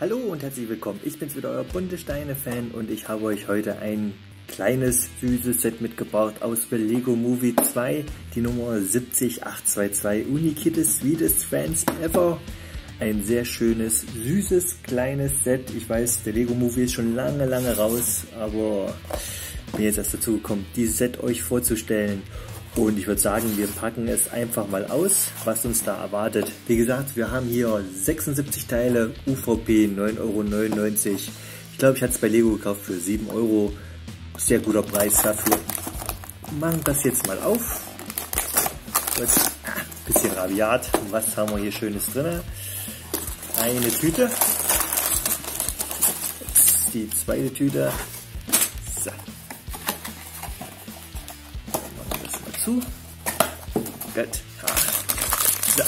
Hallo und herzlich willkommen. Ich bin's wieder, euer bunte Steine-Fan und ich habe euch heute ein kleines, süßes Set mitgebracht aus The Lego Movie 2, die Nummer 70822 Unikit Sweetest Fans Ever. Ein sehr schönes, süßes, kleines Set. Ich weiß, der Lego Movie ist schon lange, lange raus, aber bin jetzt erst dazu gekommen, dieses Set euch vorzustellen. Und ich würde sagen, wir packen es einfach mal aus, was uns da erwartet. Wie gesagt, wir haben hier 76 Teile, UVP 9,99 Euro. Ich glaube, ich hatte es bei Lego gekauft für 7 Euro. Sehr guter Preis dafür. Machen das jetzt mal auf. Jetzt, ah, bisschen rabiat. Was haben wir hier Schönes drin? Eine Tüte. Die zweite Tüte. Zu. Gut. So.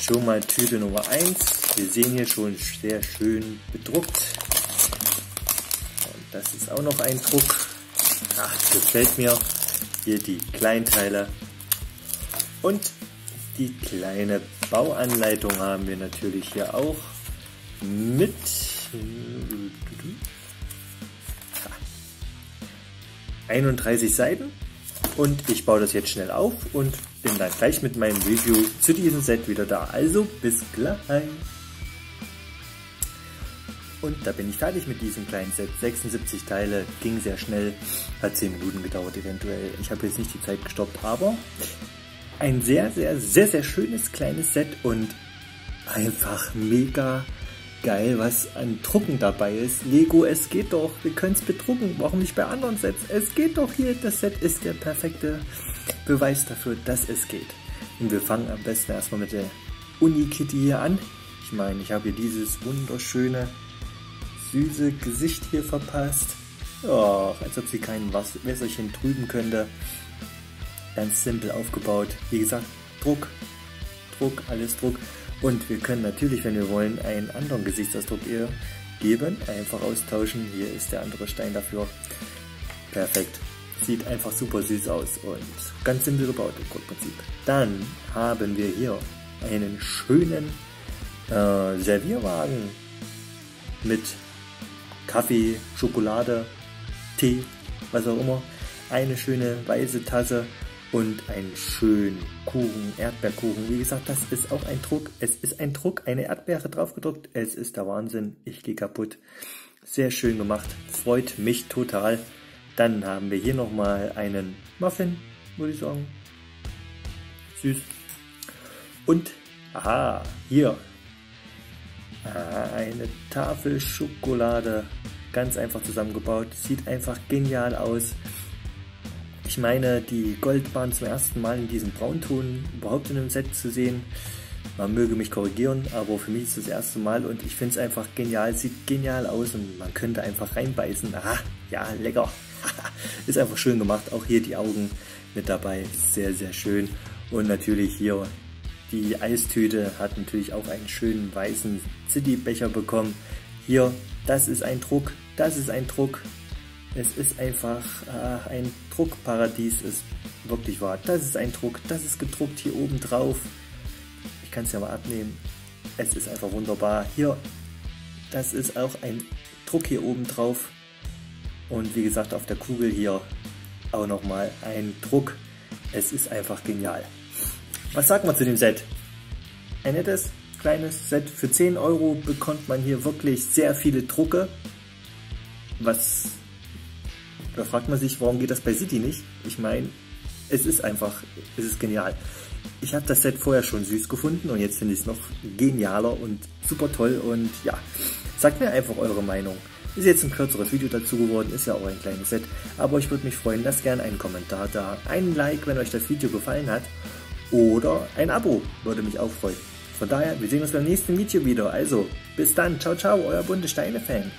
Schon mal Tüte Nummer 1. Wir sehen hier schon sehr schön bedruckt. Und das ist auch noch ein Druck. Ach, gefällt mir. Hier die Kleinteile. Und die kleine Bauanleitung haben wir natürlich hier auch mit 31 Seiten und ich baue das jetzt schnell auf und bin dann gleich mit meinem Review zu diesem Set wieder da. Also bis gleich. Und da bin ich fertig mit diesem kleinen Set. 76 Teile, ging sehr schnell, hat 10 Minuten gedauert eventuell. Ich habe jetzt nicht die Zeit gestoppt, aber ein sehr, sehr, sehr, sehr schönes kleines Set und einfach mega geil, was an Drucken dabei ist. Lego, es geht doch, wir können es bedrucken, warum nicht bei anderen Sets? Es geht doch hier, das Set ist der perfekte Beweis dafür, dass es geht. Und wir fangen am besten erstmal mit der Uni-Kitty hier an. Ich meine, ich habe hier dieses wunderschöne, süße Gesicht hier verpasst. Oh, als ob sie kein Wässerchen trüben könnte. Ganz simpel aufgebaut. Wie gesagt, Druck, Druck, alles Druck. Und wir können natürlich, wenn wir wollen, einen anderen Gesichtsausdruck ihr geben. Einfach austauschen. Hier ist der andere Stein dafür. Perfekt. Sieht einfach super süß aus und ganz simpel gebaut im Grundprinzip. Dann haben wir hier einen schönen äh, Servierwagen mit Kaffee, Schokolade, Tee, was auch immer. Eine schöne weiße Tasse und einen schönen Kuchen, Erdbeerkuchen. Wie gesagt, das ist auch ein Druck. Es ist ein Druck, eine Erdbeere draufgedruckt. Es ist der Wahnsinn. Ich gehe kaputt. Sehr schön gemacht. Freut mich total. Dann haben wir hier nochmal einen Muffin, würde ich sagen. Süß. Und, aha, hier. eine Tafel Schokolade. Ganz einfach zusammengebaut. Sieht einfach genial aus. Ich meine, die Goldbahn zum ersten Mal in diesem Braunton überhaupt in einem Set zu sehen. Man möge mich korrigieren, aber für mich ist das erste Mal und ich finde es einfach genial, sieht genial aus und man könnte einfach reinbeißen. Aha, ja, lecker. ist einfach schön gemacht. Auch hier die Augen mit dabei, sehr, sehr schön. Und natürlich hier die Eistüte hat natürlich auch einen schönen weißen City-Becher bekommen. Hier, das ist ein Druck, das ist ein Druck, es ist einfach äh, ein Druckparadies, ist wirklich wahr. Das ist ein Druck, das ist gedruckt hier oben drauf. Ich kann es ja mal abnehmen. Es ist einfach wunderbar. Hier, das ist auch ein Druck hier oben drauf. Und wie gesagt, auf der Kugel hier auch nochmal ein Druck. Es ist einfach genial. Was sagt man zu dem Set? Ein nettes kleines Set. Für 10 Euro bekommt man hier wirklich sehr viele Drucke. Was da fragt man sich, warum geht das bei City nicht? Ich meine, es ist einfach, es ist genial. Ich habe das Set vorher schon süß gefunden und jetzt finde ich es noch genialer und super toll und ja, sagt mir einfach eure Meinung. Ist jetzt ein kürzeres Video dazu geworden, ist ja auch ein kleines Set, aber ich würde mich freuen, lasst gerne einen Kommentar da, einen Like, wenn euch das Video gefallen hat oder ein Abo, würde mich auch freuen. Von daher, wir sehen uns beim nächsten Video wieder. Also, bis dann, ciao ciao, euer bunte Steine-Fan.